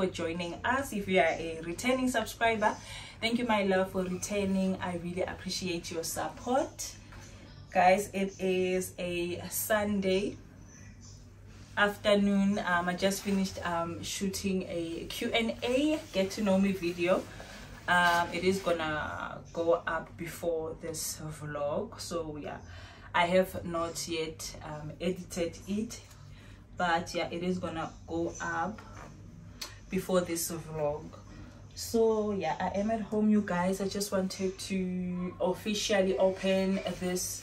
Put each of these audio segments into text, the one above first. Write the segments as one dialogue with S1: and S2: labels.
S1: for
S2: joining us. If you are a returning subscriber, thank you, my love, for returning. I really appreciate your support. Guys, it is a Sunday afternoon. Um, I just finished um, shooting a Q&A, get to know me video. Um, it is gonna go up before this vlog. So yeah, I have not yet um, edited it, but yeah, it is gonna go up before this vlog. So yeah, I am at home, you guys. I just wanted to officially open this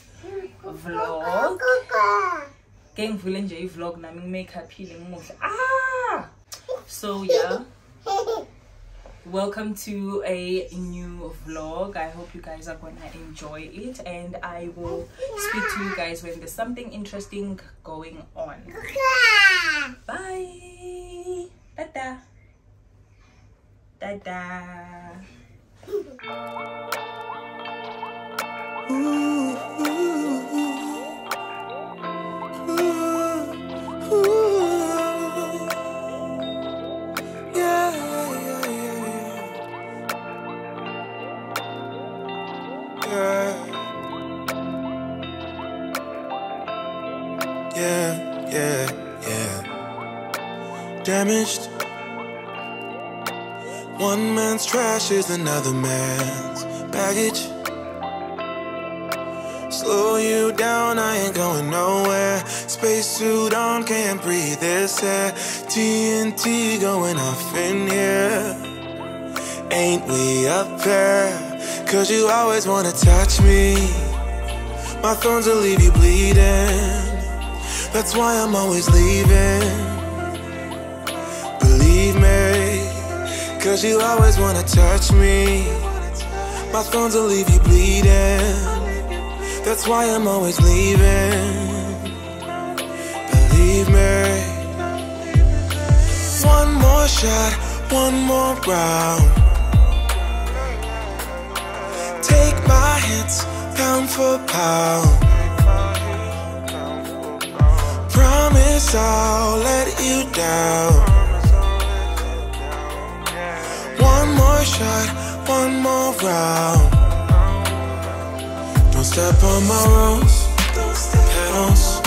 S2: vlog. Ke ngivule nje i-vlog nami ngimake-uphile ngimuhle. Ah! So yeah. welcome to a new vlog i hope you guys are gonna enjoy it and i will speak to you guys when there's something interesting going on bye Tada.
S3: Yeah, yeah. Yeah, yeah, yeah. Damaged. One man's trash is another man's baggage. Slow you down, I ain't going nowhere. Spacesuit on, can't breathe this air. TNT going off in here. Ain't we up there? Cause you always wanna touch me. My thorns will leave you bleeding. That's why I'm always leaving. Cause you always wanna touch me. My thorns will leave you bleeding. That's why I'm always leaving. Believe me. One more shot, one more round. Take my hits, pound for pound. Promise I'll let you down. More shot, one more round. Don't step on my rose petals.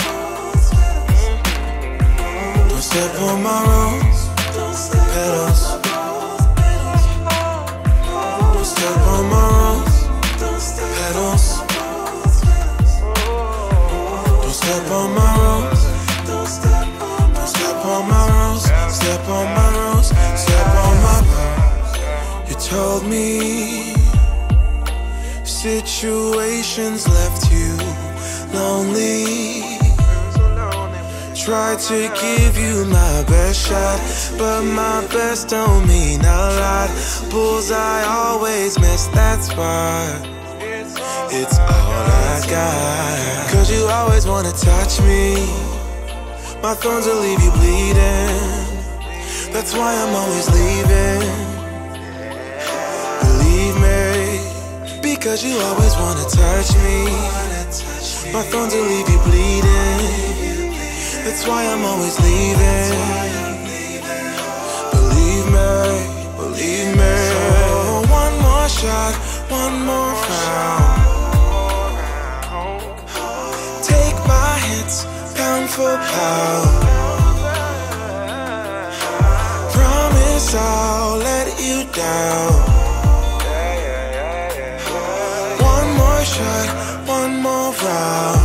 S3: Don't step on my rose petals. Told me situations left you lonely. Tried to give you my best shot, but my best don't mean a lot. Bullseye always miss, that's why. It's all I got. Cause you always wanna touch me. My thorns will leave you bleeding. That's why I'm always leaving. Me, because you always wanna touch me. My thorns will leave you bleeding. That's why I'm always leaving. Believe me, believe me. So one more shot, one more round. Take my hits, pound for pound. Promise I'll let you down. Shot, one more round. round.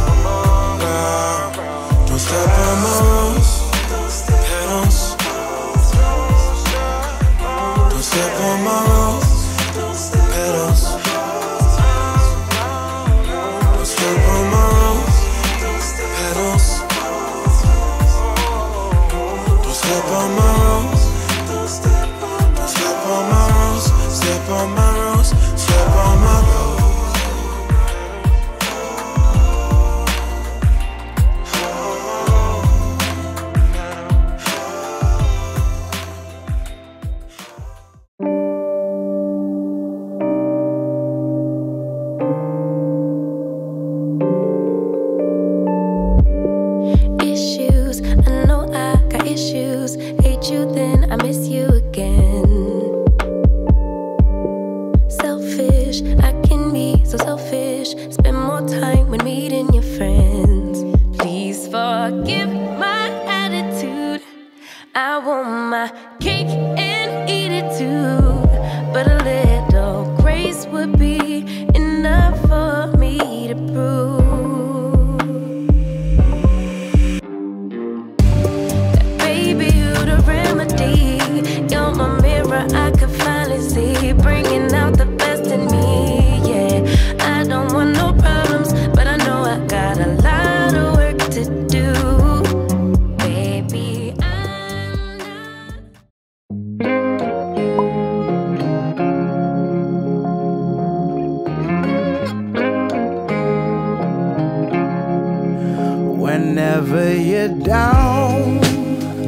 S4: Whenever you're down,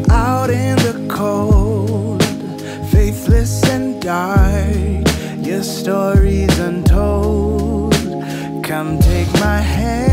S4: out in the cold, faithless and dark, your story's untold. Come take my hand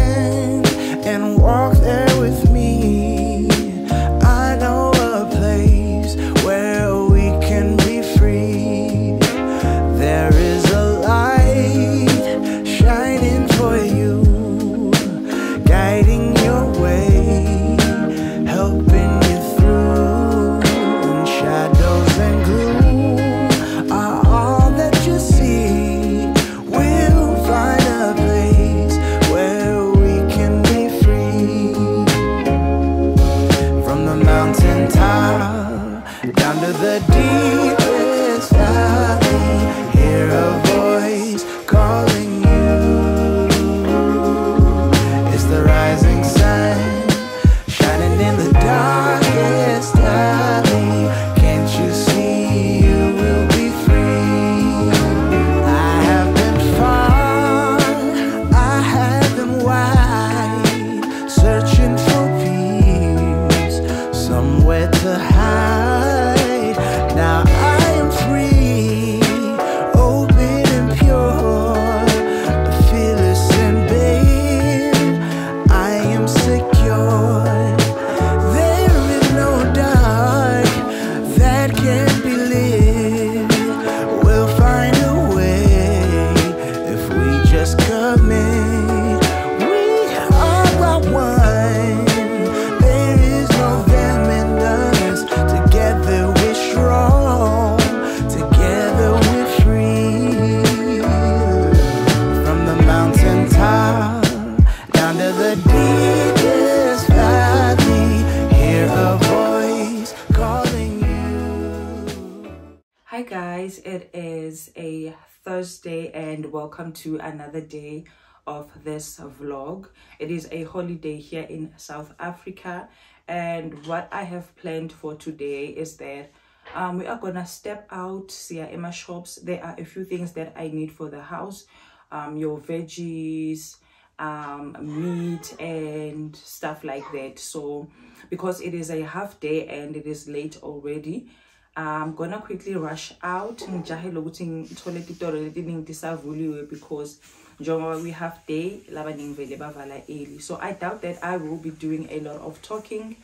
S2: welcome to another day of this vlog. It is a holiday here in South Africa and what I have planned for today is that um, we are gonna step out, see Emma shops. There are a few things that I need for the house. Um, your veggies, um meat and stuff like that so because it is a half day and it is late already i'm gonna quickly rush out. Ngijahele ukuthi ngithole titolo letiningi tisavuliwe because njengoba we have day labaningi vele bavala early. So i doubt that i will be doing a lot of talking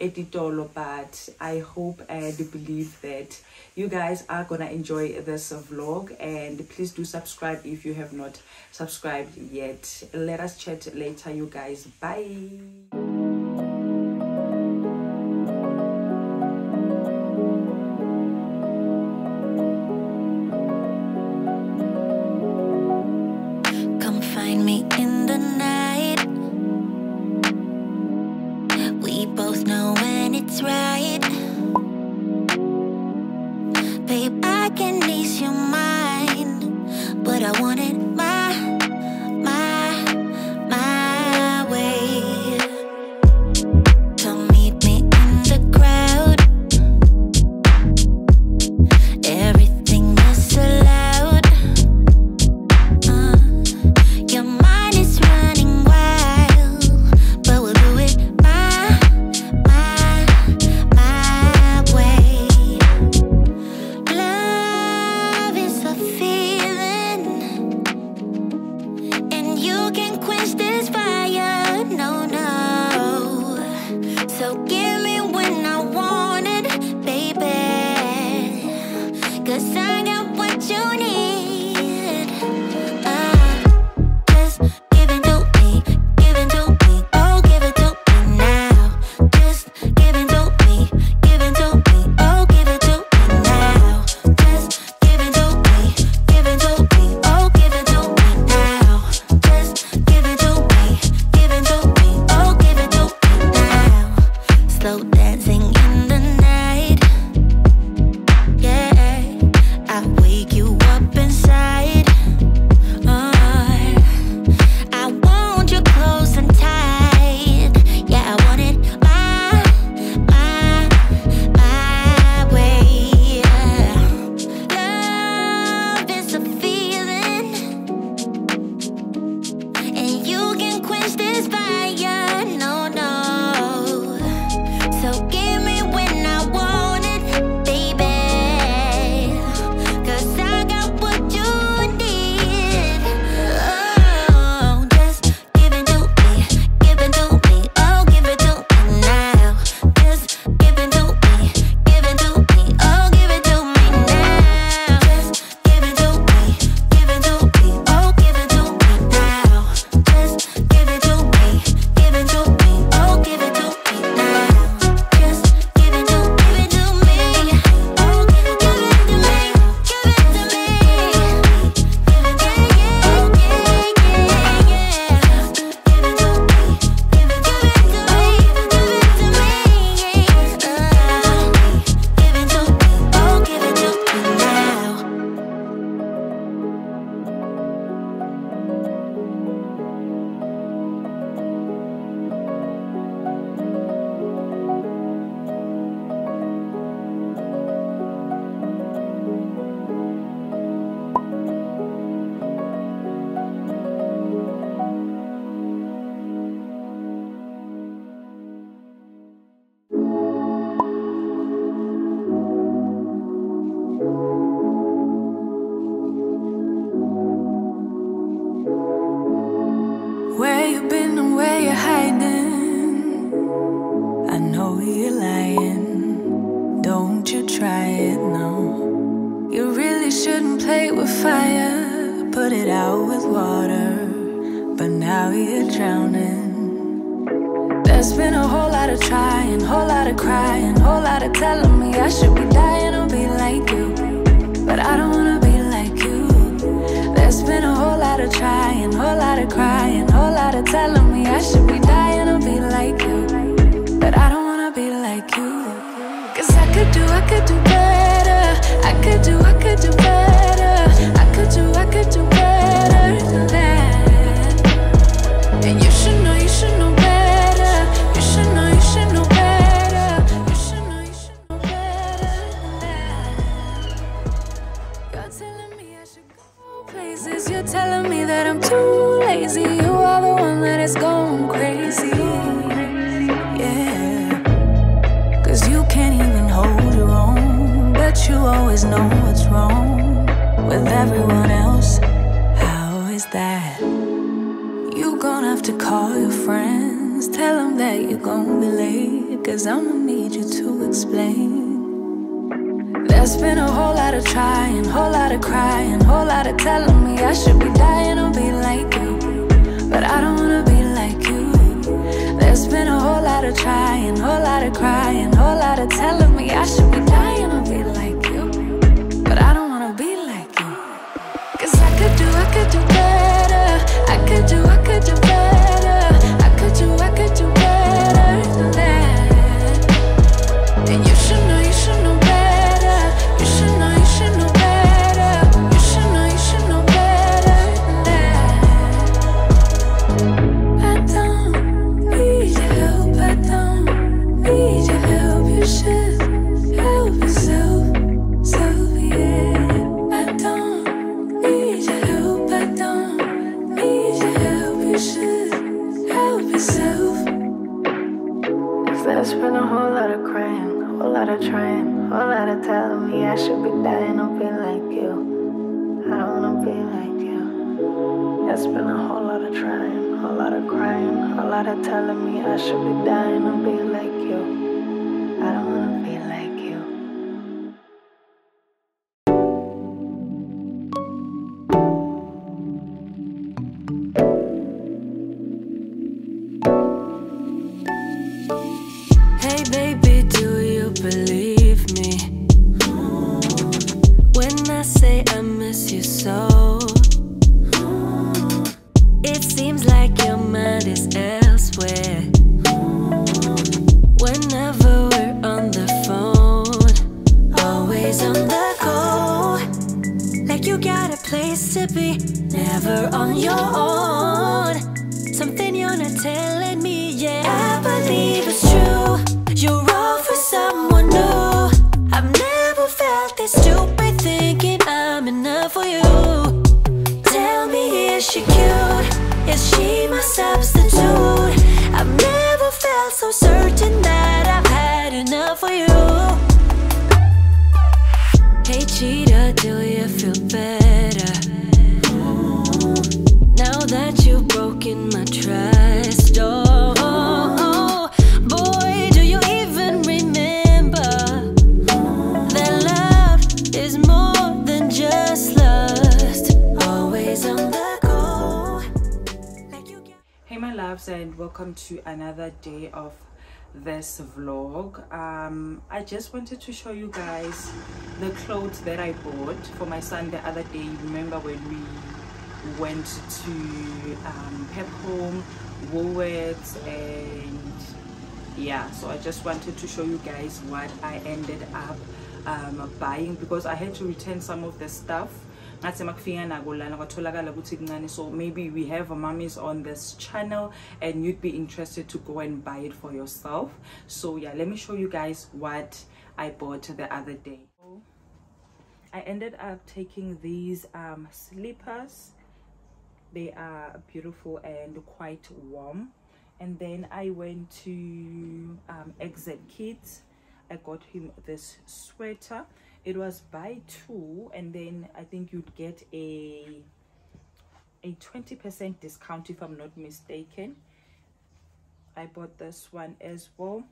S2: etitolo but i hope and believe that you guys are gonna enjoy this vlog. And please do subscribe if you have not subscribed yet. Let us chat later you guys. Bye
S5: I can ease your mind, but I want it now you're drowning. There's
S6: been a whole lot of trying, whole lot of crying, whole lot of telling me
S5: I should be dying or be like you. But I don't wanna be like you. There's been a whole lot of trying, whole lot of crying, whole lot of telling me I should be dying or be like you. But I don't wanna be like you. Cause I could do, I could do better. I could
S1: do, I could do better. I could do, I could do better.
S6: always know what's wrong with everyone else. How
S5: is that? You gonna
S6: have to call your friends, tell them that you're gonna be late, cause I'ma need
S5: you to explain. There's been a whole lot of trying, whole lot of crying, whole lot of telling me I should be dying or be like you, but I don't wanna be like
S6: you. There's been a whole lot of trying, whole lot of crying, whole lot of telling me
S5: I should be could do. I could you Somebody telling me
S1: I should be dying to be like you. cheat you feel better. Now that you've broken my trust, oh, oh, oh, boy, do you even remember that love is more than just lust? Always on the go.
S2: Hey, my loves, and welcome to another day of this vlog. Um i just wanted to show you guys the clothes that i bought for my son the other day. Remember when we went to um pep home woolworths and yeah so i just wanted to show you guys what i ended up um buying because i had to return some of the stuff ngathi makufika nako kwatholakala ukuthi kuncane. So maybe we have mummies on this channel and you'd be interested to go and buy it for yourself. So yeah let me show you guys what i bought the other day. I ended up taking these um slippers. They are beautiful and quite warm. And then i went to um exit kids. I got him this sweater it was buy two and then i think you'd get a a 20 percent discount if i'm not mistaken. I bought this one as well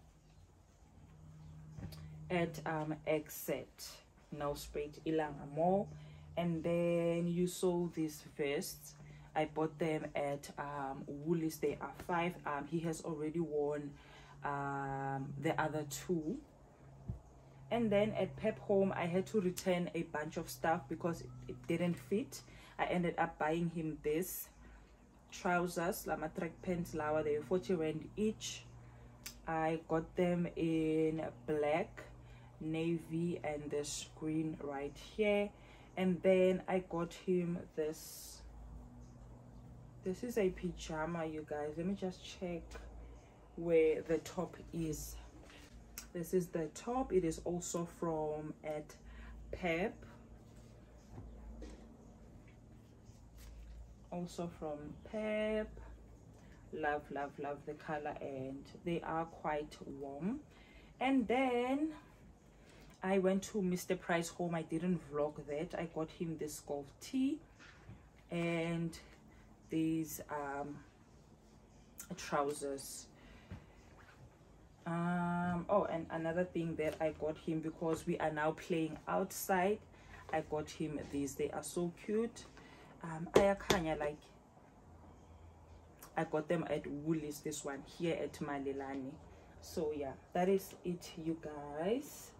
S2: at um exit no straight ilanga mall. And then you saw these vests. I bought them at um woolies. They are five. Um he has already worn um the other two and then at pep home i had to return a bunch of stuff because it, didn't fit. I ended up buying him this trousers lama track pants lawa they were 40 rand each. I got them in black navy and this green right here. And then i got him this this is a pajama you guys. Let me just check where the top is this is the top. It is also from at pep also from pep love love love the color and they are quite warm. And then i went to mr price home. I didn't vlog that. I got him this golf tee. And these um trousers um oh and another thing that i got him because we are now playing outside i got him these. They are so cute. Um ayakhanya like i got them at woolies this one here at malelane so yeah that is it you guys.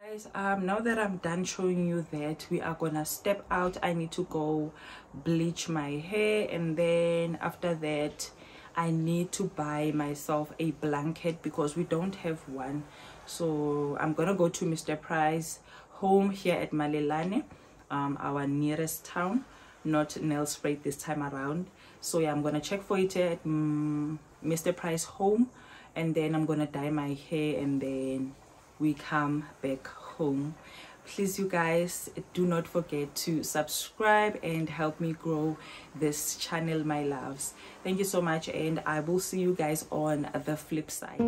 S2: Guys um now that i'm done showing you that we are gonna step out. I need to go bleach my hair and then after that i need to buy myself a blanket because we don't have one. So i'm gonna go to mr price home here at malelane um our nearest town not Nelspruit this time around. So yeah i'm gonna check for it at mm mr price home and then i'm gonna dye my hair and then we come back home please you guys do not forget to subscribe and help me grow this channel my loves. Thank you so much and i will see you guys on the flip side.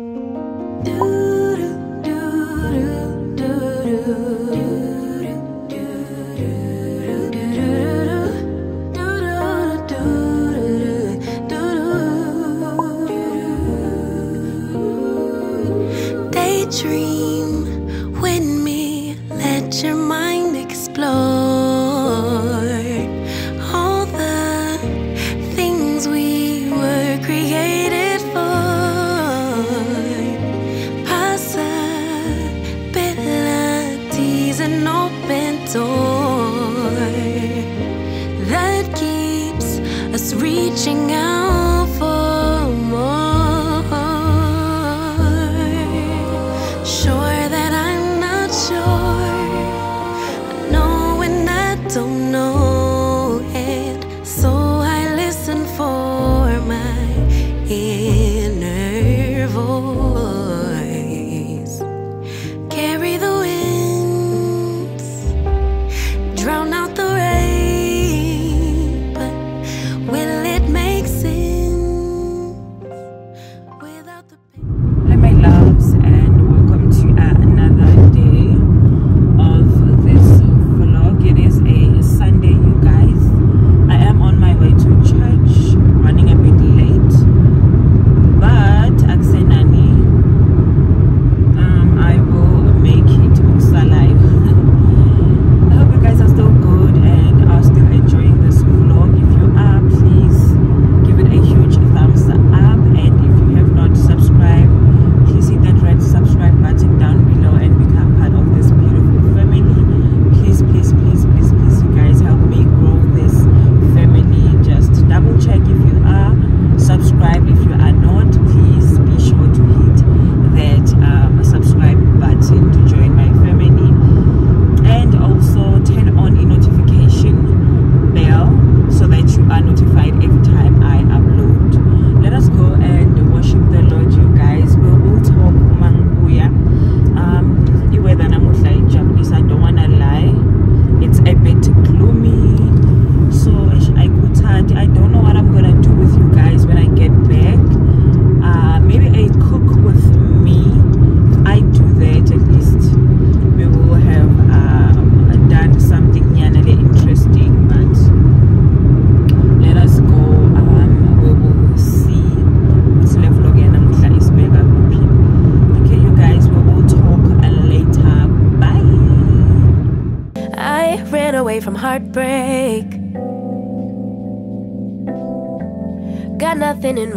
S1: Daydream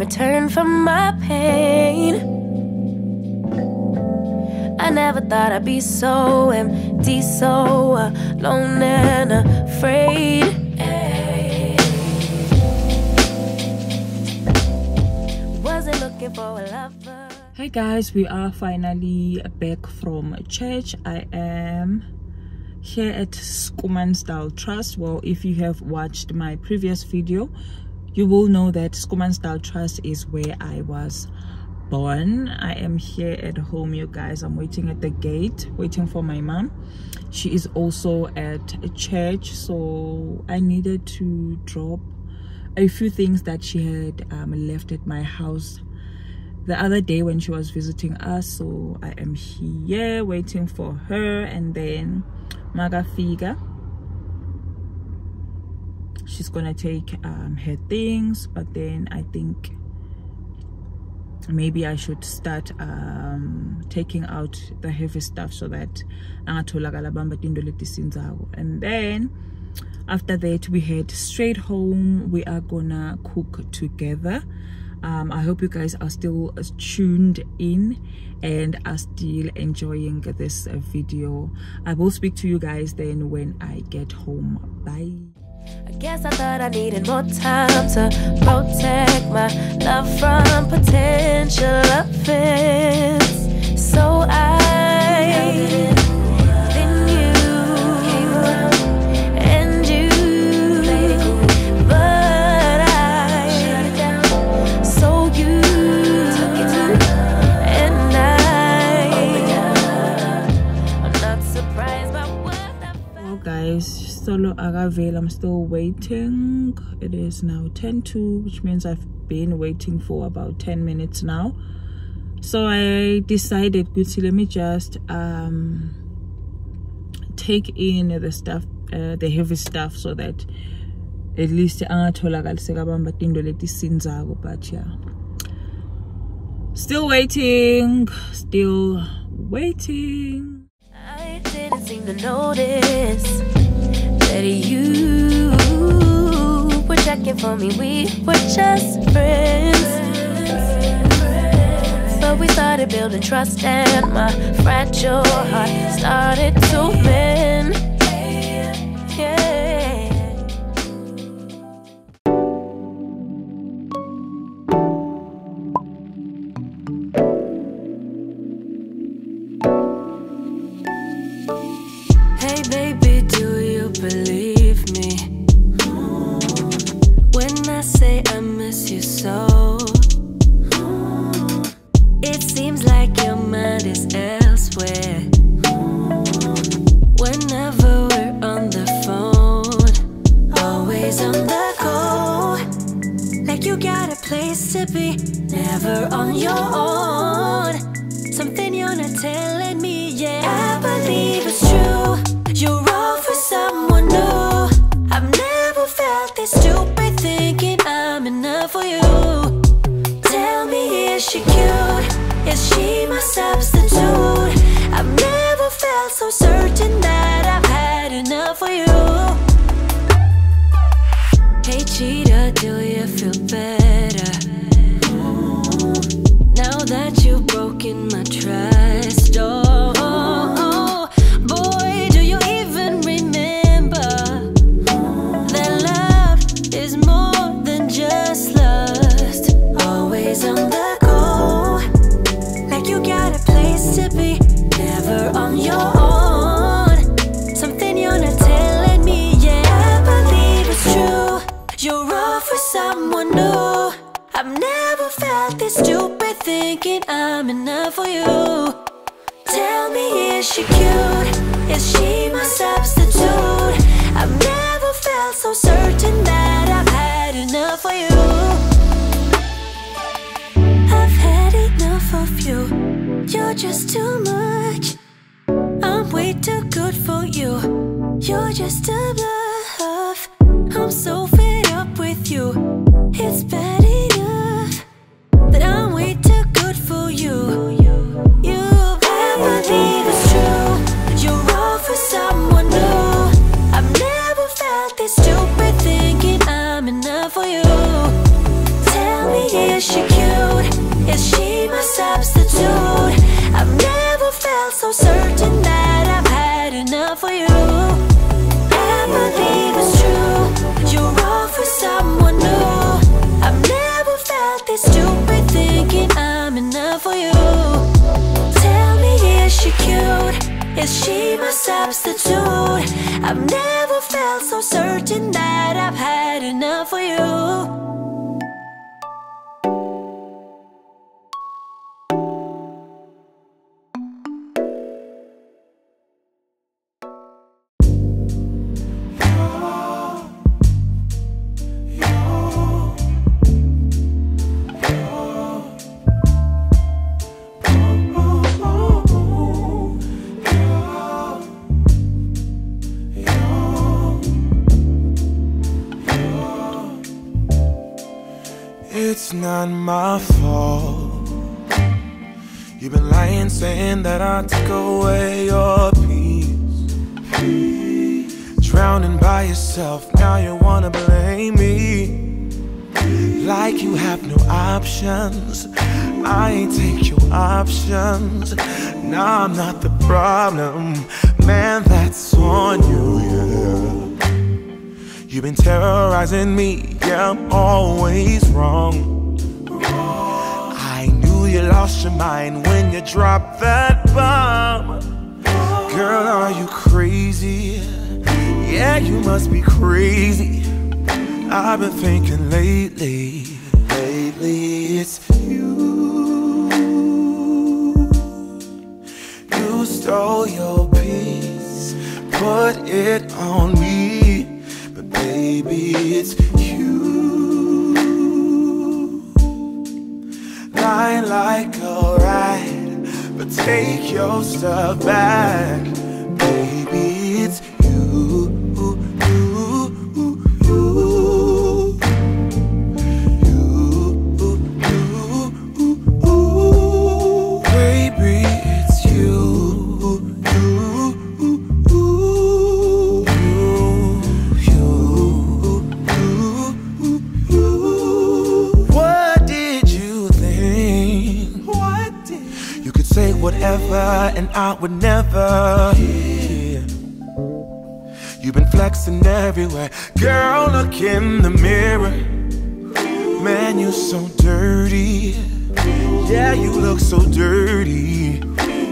S1: return for my pain. I never thought I'd be so empty, so alone and afraid. Wasn't looking for a lover.
S2: Hey guys, we are finally back from church. I am here at Schoemansdal Trust. Well, if you have watched my previous video, you will know that Schoemansdal Trust is where I was born. I am here at home, you guys. I'm waiting at the gate, waiting for my mom. She is also at a church, so I needed to drop a few things that she had um, left at my house the other day when she was visiting us so i am here waiting for her and then Maga magafiga she's gonna take um, her things but then i think maybe i should start um, taking out the heavy stuff so that and then after that we head straight home. We are gonna cook together. Um, i hope you guys are still tuned in and are still enjoying this video. I will speak to you guys then when i get home. Bye
S1: I guess I thought I needed more time to protect my love from potential offense. So I
S2: solo agavela i'm still waiting. It is now 10 to which means i've been waiting for about 10 minutes now. So i decided Gucci, let me just um take in the stuff uh, the heavy stuff so that at least angatholakali sekabamba tinto letisinzako but yeah. Still waiting still waiting.
S1: I didn't seem to notice that you were checking for me. We were just friends. But we started building trust, and my fragile heart started to mend. I'm for you. Tell me, is she cute? Is she my substitute? I've never felt so certain that I've had enough for you. I've had enough of you. You're just too much. I'm way too good for you. You're just a bluff. I'm so Is she my substitute? I've never felt so certain that I've had enough for you.
S3: Not my fault. You've been lying, saying that I took away your peace. Drowning by yourself, now you wanna blame me. Like you have no options. I ain't take your options. Now I'm not the problem. Man, that's on you, yeah. You've been terrorizing me, yeah, I'm always wrong. You lost your mind when you dropped that bomb. Girl, are you crazy? Yeah, you must be crazy. I've been thinking lately, lately it's you. You stole your peace, put it on me, but baby, it's you. Like a rat, but take your stuff back, would never hear. You've been flexing everywhere. Girl, look in the mirror. Man, you're so dirty. Yeah, you look so dirty.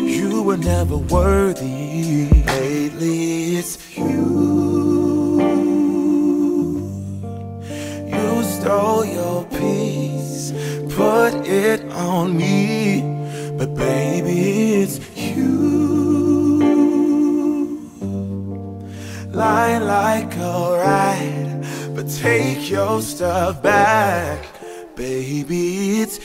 S3: You were never worthy. Lately, it's you. You stole your peace, put it on me. Stuff back. Baby, it's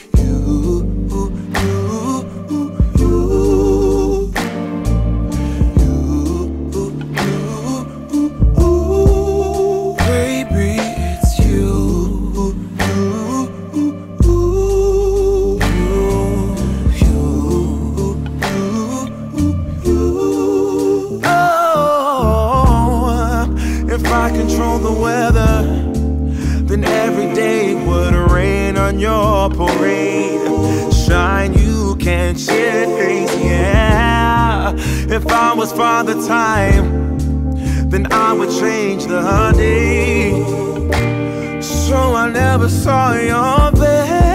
S3: was Father Time, then I would change the day. So I never saw your face.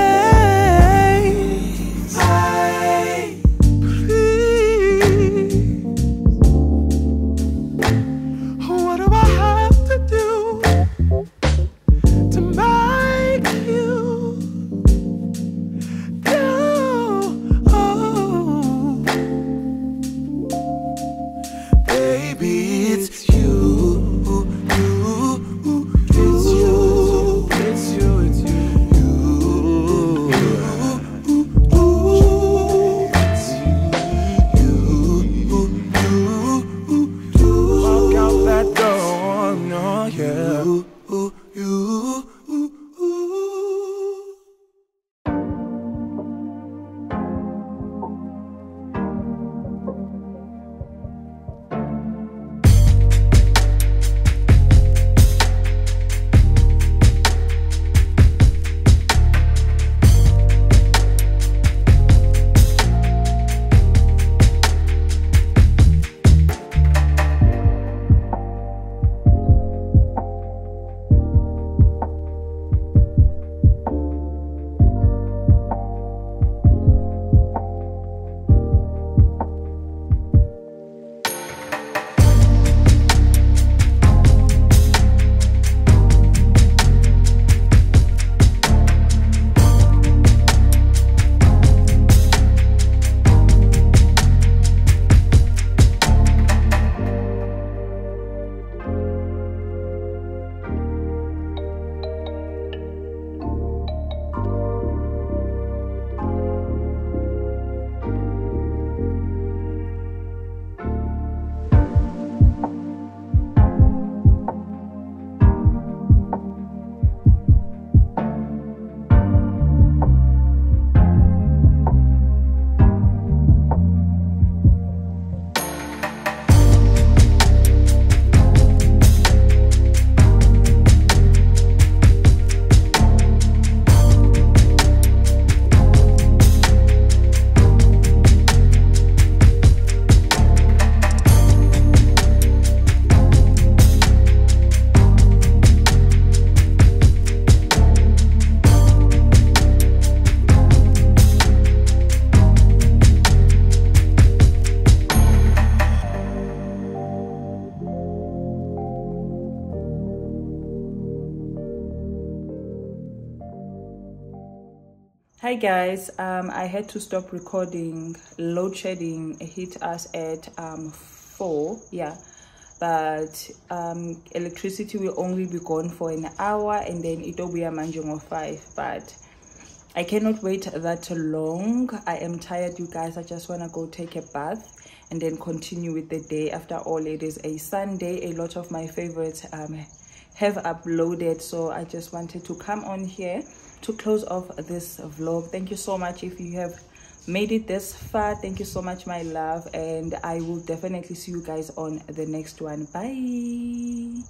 S2: Hi guys. Um i had to stop recording load shedding hit us at um four yeah. But um electricity will only be gone for an hour and then it'll be a of five. But i cannot wait that long. I am tired you guys. I just want to go take a bath and then continue with the day. After all it is a sunday. A lot of my favorites um have uploaded so i just wanted to come on here to close off this vlog. Thank you so much if you have made it this far. Thank you so much my love and i will definitely see you guys on the next one. Bye